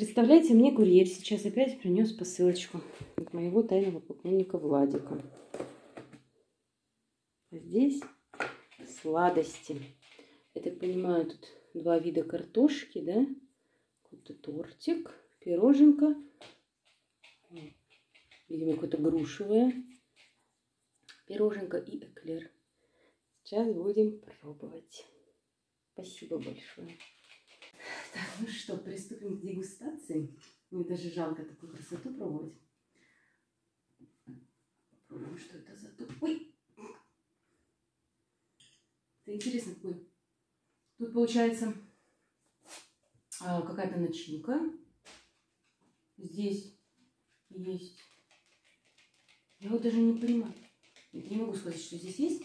Представляете, мне курьер сейчас опять принес посылочку от моего тайного поклонника Владика. Здесь сладости. Я так понимаю, тут два вида картошки, да? Какой-то тортик, пироженка. Видимо, какое-то грушевое пироженка и эклер. Сейчас будем пробовать. Спасибо большое. Так, ну что, приступим к дегустации. Мне даже жалко такую красоту пробовать. Попробуем, что это за туп. Ой! Это интересно какой. Тут получается а, какая-то начинка. Здесь есть. Я вот даже не понимаю. Не могу сказать, что здесь есть.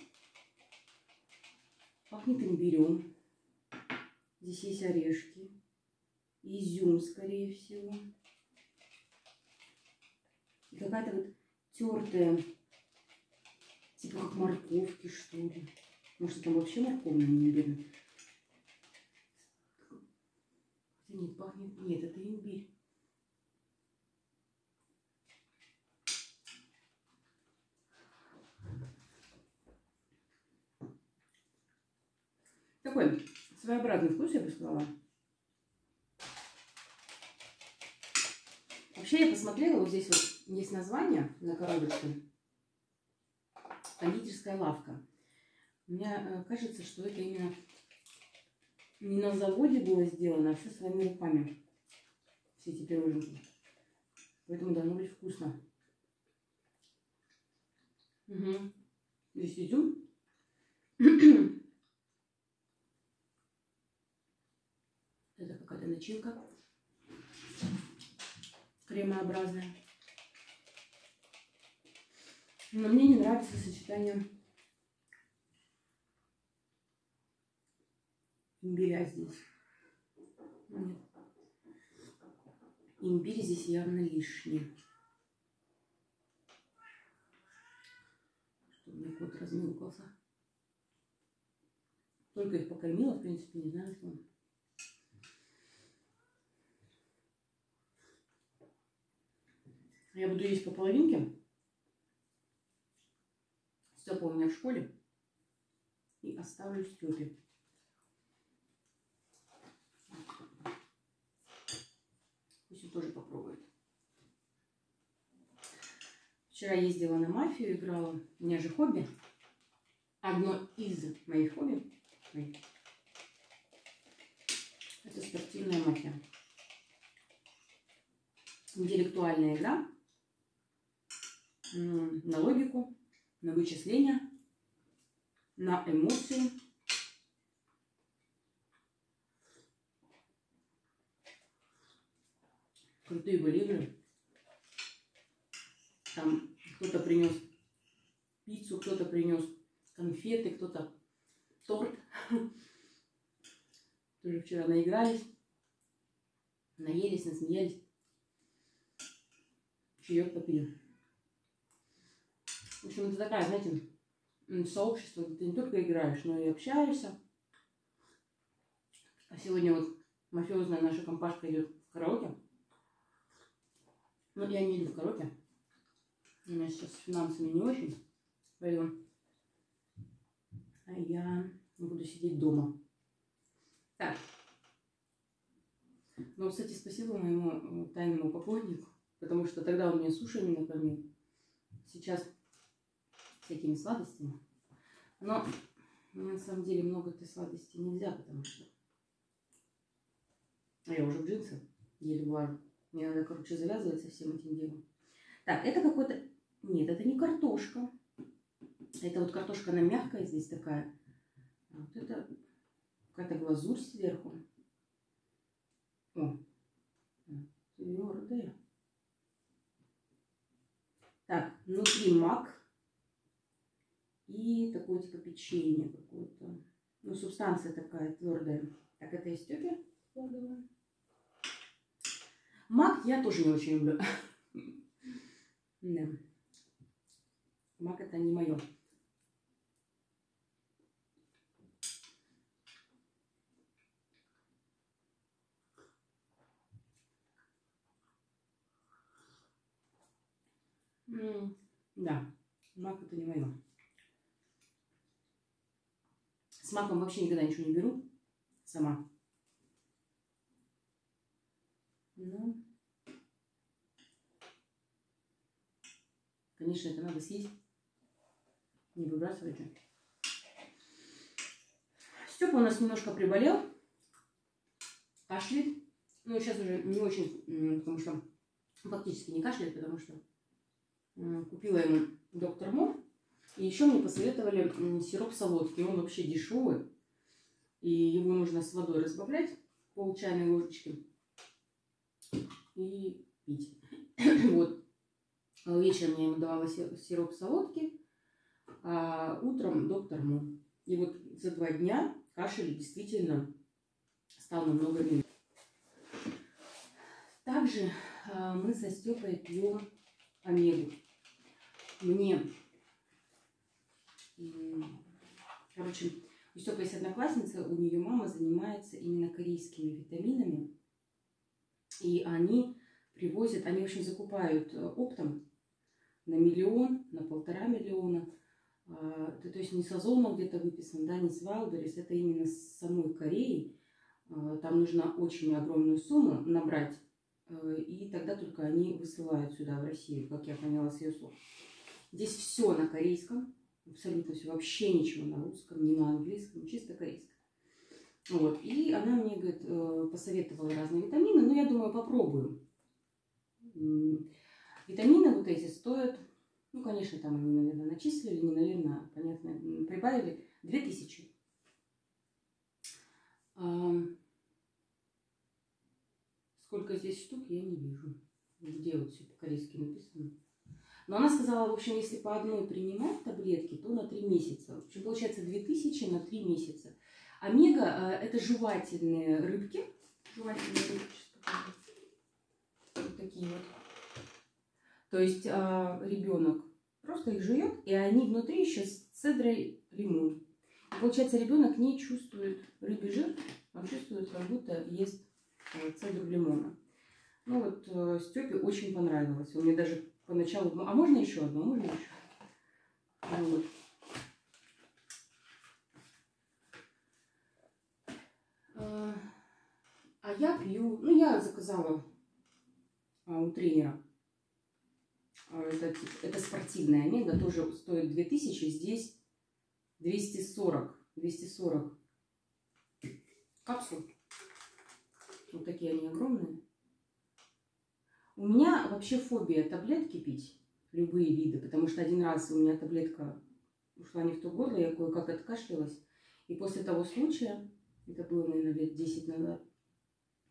Пахнет имбирем. Здесь есть орешки. Изюм, скорее всего. Какая-то вот тертая, типа как морковки, что ли. Может, там вообще морковная, не имбирная. Хотя нет, пахнет... Нет, это имбирь. Такой своеобразный вкус, я бы сказала. Вообще я посмотрела, вот здесь вот есть название на коробочке. Кондитерская лавка. Мне э, кажется, что это именно не на заводе было сделано, а все своими руками. Все эти пироженки. Поэтому должно быть вкусно. Угу. Здесь изюм. Это начинка кремообразная. Но мне не нравится сочетание имбиря здесь. Нет. Имбирь здесь явно лишний. Что у меня кот размылкался. Только их покормила, в принципе, не знаю, что он. Я буду есть по половинке. Степа у меня в школе. И оставлю Степе. Пусть он тоже попробует. Вчера ездила на мафию, играла. У меня же хобби. Одно из моих хобби. Это спортивная мафия. Интеллектуальная игра на логику, на вычисления, на эмоции. Крутые были игры. Там кто-то принес пиццу, кто-то принес конфеты, кто-то торт. Тоже вчера наигрались, наелись, насмеялись. Чаек попили. В общем, это такая, знаете, сообщество, где ты не только играешь, но и общаешься. А сегодня вот мафиозная наша компашка идет в караоке. Но я не иду в караоке. У меня сейчас с финансами не очень. Поэтому а я буду сидеть дома. Так. Ну, кстати, спасибо моему тайному поклоннику, потому что тогда он меня сушами накормил. Сейчас всякими сладостями. Но мне на самом деле много этой сладости нельзя, потому что а я уже в джинсы еле влажу. Мне надо, короче, завязывать со всем этим делом. Так, это какой-то... Нет, это не картошка. Это вот картошка, она мягкая здесь такая. А вот это какая-то глазурь сверху. О, твердая. Так, внутри мак и такое типа печенье какое-то. Ну, субстанция такая твердая. Так, это из степи. Мак я тоже не очень люблю. Да. Мак это не мое. Да, мак это не мое. Маком вообще никогда ничего не беру сама. Ну, конечно, это надо съесть. Не выбрасывать же. Степа у нас немножко приболел. Кашляет. Ну, сейчас уже не очень, потому что фактически не кашляет, потому что купила ему доктор Мор. И еще мне посоветовали сироп солодкий. Он вообще дешевый. И его нужно с водой разбавлять, пол чайной ложечки. И пить. вот. А Вечером я ему давала си- сироп солодкий, а утром доктор Му. И вот за два дня кашель действительно стал намного меньше. Также а, мы со Степой пьем омегу. Мне, короче, у Степы есть одноклассница, у нее мама занимается именно корейскими витаминами. И они привозят, они, в общем, закупают э, оптом на миллион, на полтора миллиона. А, это, то есть не с Озона где-то выписан, да, не с Валберис, это именно с самой Кореи. А, Там нужно очень огромную сумму набрать, э, и тогда только они высылают сюда, в Россию, как я поняла с ее слов. Здесь все на корейском, абсолютно все, вообще ничего на русском, не на английском, чисто корейском. Вот. И она мне, говорит, э, посоветовала разные витамины, но я думаю, попробую. Витамины вот эти стоят, ну, конечно, там они, наверное, начислили, не, наверное, понятно, прибавили 2000. А, Сколько здесь штук, я не вижу. Где вот все по-корейски написано. Но она сказала, в общем, если по одной принимать таблетки, то на 3 месяца. В общем, получается 2000 на 3 месяца. Омега э, это жевательные рыбки. Жевательные рыбки. Вот такие вот. То есть ребенок просто их жует, и они внутри еще с цедрой лимон. И получается, ребенок не чувствует рыбий жир, он чувствует, как будто ест э, цедру лимона. Ну вот э, Степе очень понравилось. Он мне даже поначалу, ну, а можно еще одну, а можно еще? Ну, вот. А а я пью, ну я заказала а, у тренера. А, Это, это спортивная омега, тоже стоит 2000, здесь 240, 240 капсул. Вот такие они огромные. У меня вообще фобия таблетки пить, любые виды, потому что один раз у меня таблетка ушла не в то горло, я кое-как откашлялась. И после того случая, это было, наверное, лет 10 назад,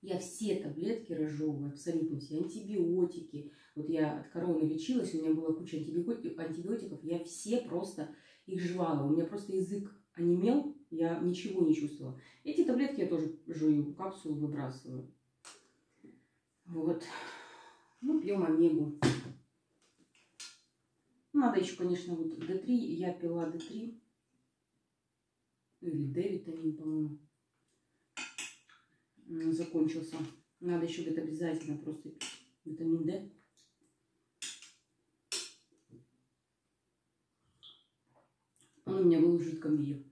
я все таблетки разжевываю, абсолютно все, антибиотики. Вот я от короны лечилась, у меня была куча антибиотиков, я все просто их жевала. У меня просто язык онемел, я ничего не чувствовала. Эти таблетки я тоже жую, капсулу выбрасываю. Вот. Ну, пьем омегу. Надо еще, конечно, вот D3. Я пила D3. Ну, Или D-витамин, по-моему. М, Закончился. Надо еще говорит, обязательно просто пить витамин D. Он у меня был в жидком виде.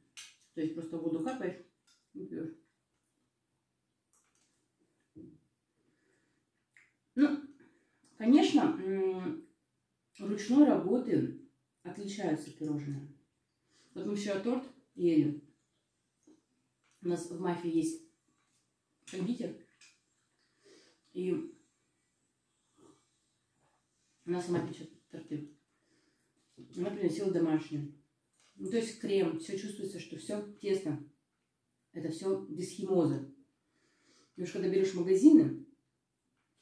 То есть просто воду капаешь и пьешь. Ну, конечно, ручной работы отличаются пирожные. Вот мы вчера торт ели. У нас в мафии есть кондитер. И она сама печет торты. Она приносила домашнюю. Ну, то есть крем, все чувствуется, что все тесно. Это все без химоза. И уж когда берешь магазины,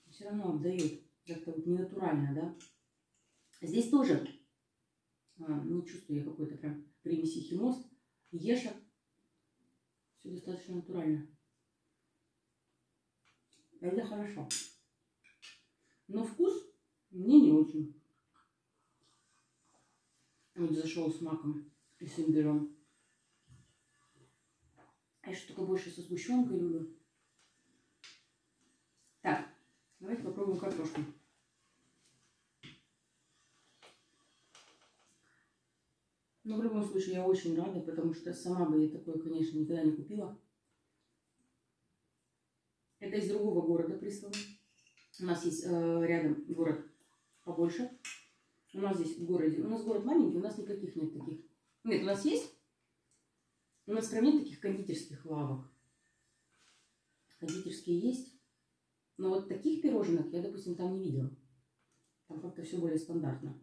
все равно отдает как-то вот ненатурально, да. Здесь тоже а, не чувствую я какой-то прям примеси химоз. Ешек. Все достаточно натурально. Это хорошо. Но вкус мне не очень. Вот зашел с маком и с имбирем. А я что только больше со сгущенкой люблю. Так, давайте попробуем картошку. Но в любом случае я очень рада, потому что сама бы я такое, конечно, никогда не купила. Это из другого города прислано. У нас есть э, рядом город побольше. У нас здесь в городе. У нас город маленький, у нас никаких нет таких. Нет, у нас есть. У нас прям нет таких кондитерских лавок. Кондитерские есть. Но вот таких пироженок я, допустим, там не видела. Там как-то все более стандартно.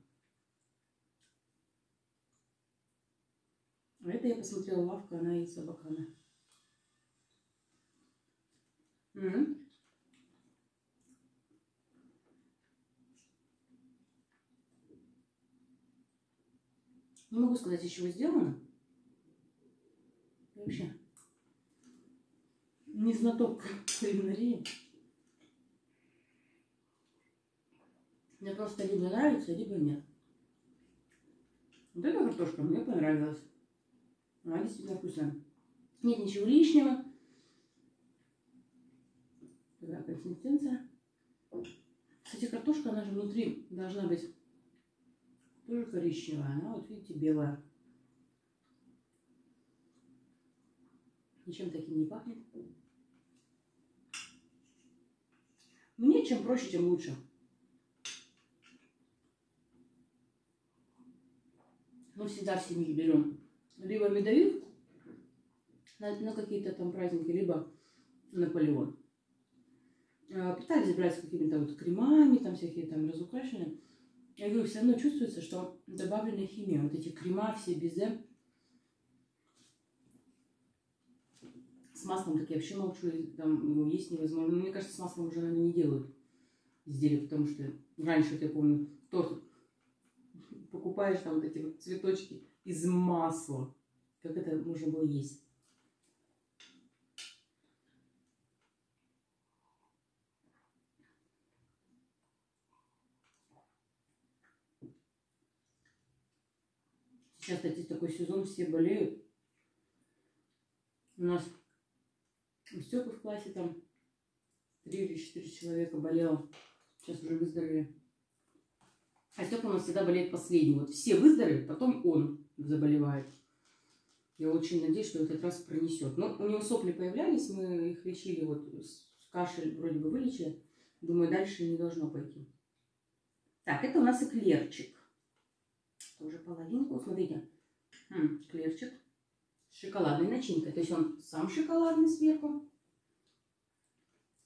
А это я посмотрела лавка, она из Абакана. М-м. Не могу сказать, из чего сделано. Вообще. Не знаток кулинарии. Мне просто либо нравится, либо нет. Вот эта картошка мне понравилась. Она действительно вкусная. Нет ничего лишнего. Такая консистенция. Кстати, картошка, она же внутри должна быть тоже коричневая. Она вот, видите, белая. Ничем таким не пахнет. Мне чем проще, тем лучше. Всегда в семье берем либо медовик на, на какие-то там праздники, либо Наполеон. А, пытались брать с какими-то вот кремами, там всякие там разукрашенные. Я говорю, все равно чувствуется, что добавлена химия. Вот эти крема, все безе. С маслом так я вообще молчу, там его есть невозможно. Но мне кажется, с маслом уже, наверное, не делают изделия, потому что раньше, вот я помню, торт покупаешь там вот эти вот цветочки из масла. Как это можно было есть? Сейчас, кстати, такой сезон, все болеют. У нас у Степы в классе там три или четыре человека болело. Сейчас уже выздоровели. А Степа у нас всегда болеет последний. Вот все выздоровеют, потом он заболевает. Я очень надеюсь, что этот раз пронесет. Но у него сопли появлялись, мы их лечили, вот кашель вроде бы вылечили. Думаю, дальше не должно пойти. Так, это у нас эклерчик. Тоже половинку. Смотрите, М, эклерчик с шоколадной начинкой. То есть он сам шоколадный сверху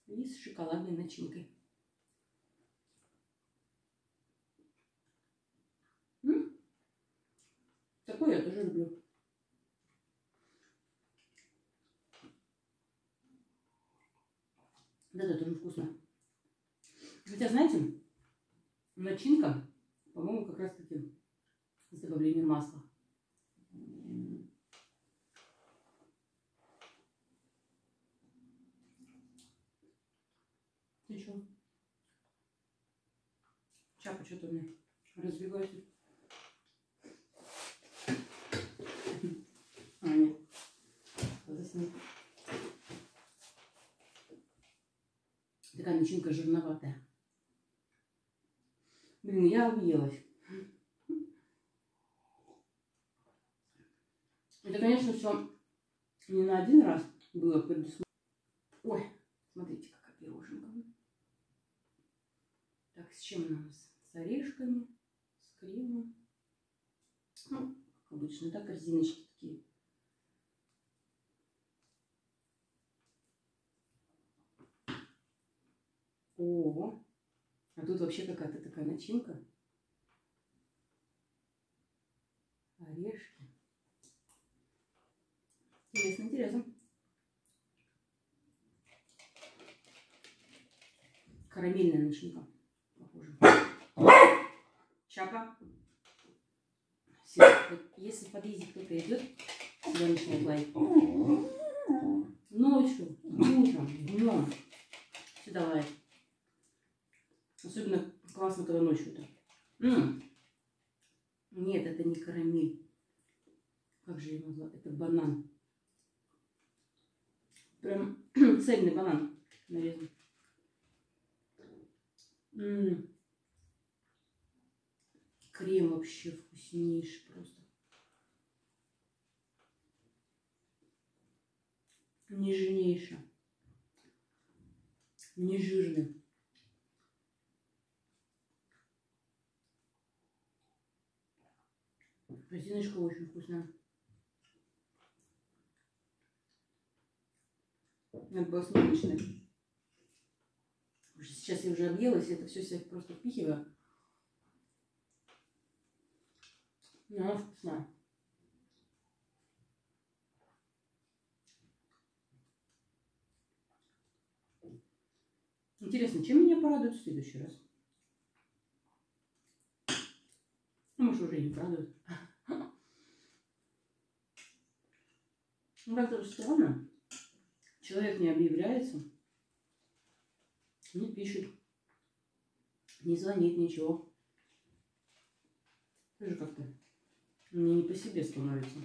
и с шоколадной начинкой. М? Такой я тоже люблю. Да, да, тоже вкусно. Хотя, знаете, начинка, по-моему, как раз таки с добавлением масла. Ты что? Чапа что-то у меня разбегается. А, нет. Засни. Такая начинка жирноватая. Блин, я объелась. Это, конечно, все не на один раз было предусмотрено. Ой, смотрите, какая пироженка. Так, с чем у нас? С орешками, с кремом. Ну, обычно, да, корзиночки такие. О, а тут вообще какая-то такая начинка. Орешки. Интересно, интересно. Карамельная начинка. Похоже. Чапа. Если в подъезде кто-то идет, всегда начинает лаять. Ночью, утром, днем. Всегда лает. Особенно классно, когда ночью так М-м. Нет, это не карамель. Как же я могла? Это банан. Прям цельный банан нарезан. М-м. Крем вообще вкуснейший просто. Нежнейший. Нежирный. Резиночка очень вкусная. Надо было сливочной. Сейчас я уже объелась, это все себе просто впихиваю. Но она вкусная. Интересно, чем меня порадует в следующий раз? Ну, может, уже не порадует. Ну, как-то странно. Человек не объявляется, не пишет, не звонит, ничего. Тоже как-то мне не по себе становится.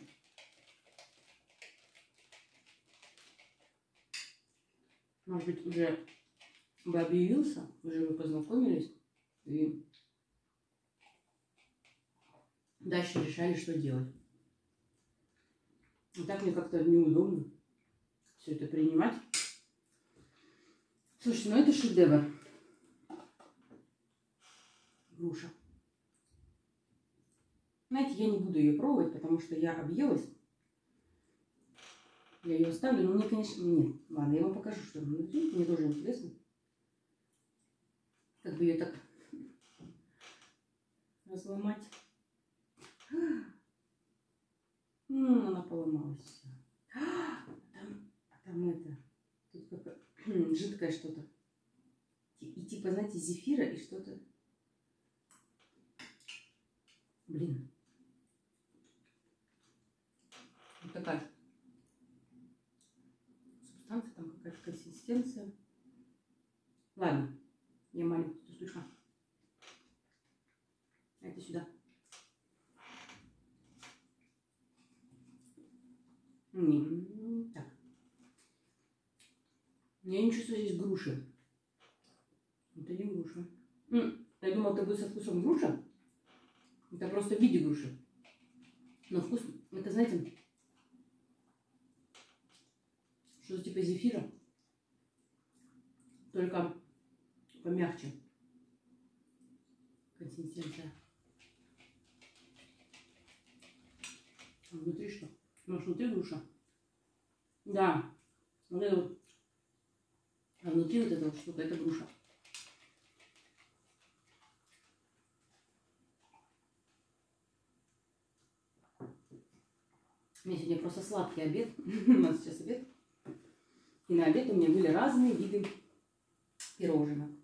Может быть, уже бы объявился, уже вы познакомились и дальше решали, что делать. И так мне как-то неудобно все это принимать. Слушайте, ну это шедевр. Груша. Знаете, я не буду ее пробовать, потому что я объелась. Я ее оставлю, но мне, конечно, нет. Ладно, я вам покажу, что внутри. Мне тоже интересно. Как бы ее так разломать. М, она поломалась. А там, а там это, тут как жидкое что-то. И типа, знаете, зефира и что-то. Блин. Вот такая субстанция, там какая-то консистенция. Ладно, я маленькую штучку. Это сюда. Не, так. Я не чувствую здесь груши. Это не груша. Я думала, это будет со вкусом груша. Это просто в виде груши. Но вкус, это знаете, что-то типа зефира. Только помягче консистенция. А внутри что? Ну, внутри груша. Да. Вот это вот. А внутри вот эта вот штука, это груша. У меня сегодня просто сладкий обед. у нас сейчас обед. И на обед у меня были разные виды пирожных.